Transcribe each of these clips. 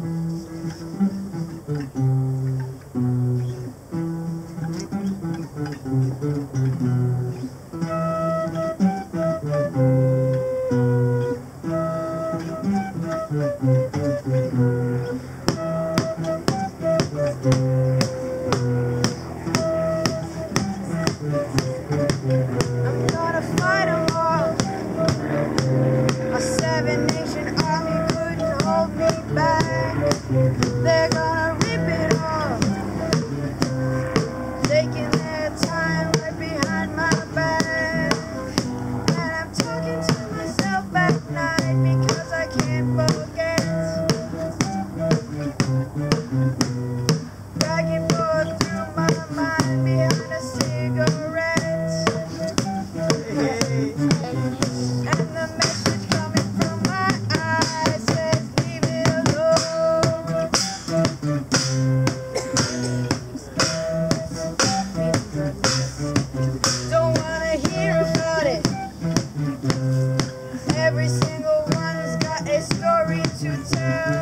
Thank you. They're gonna rip it off. Taking their time right behind my back. I'm talking to myself at night because I can't forget. to tell.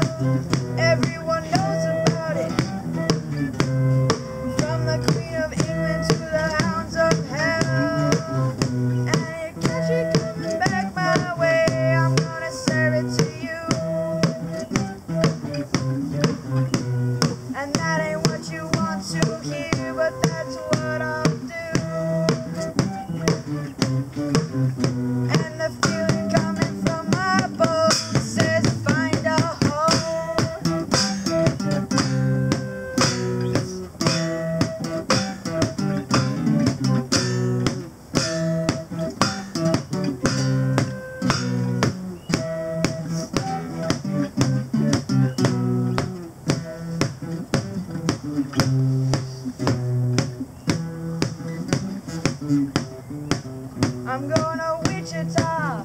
I'm going to Wichita.